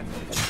advantage.